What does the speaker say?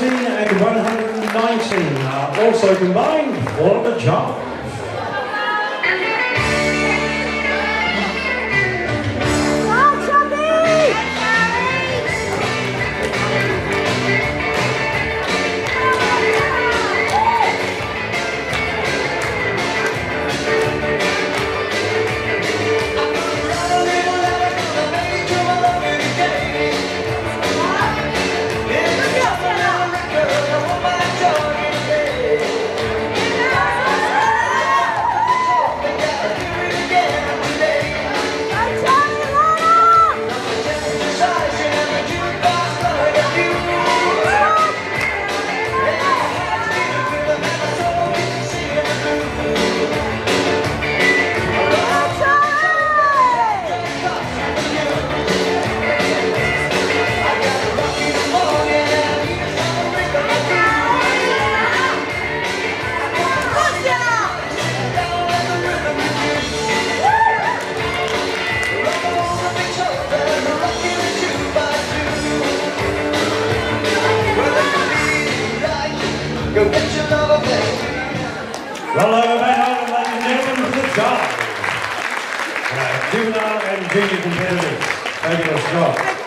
118 and 119 are also combined for the jive. Go get your love away. Well, uh, ladies and gentlemen, for the jive. Juvenile and junior competitors. Fabulous job.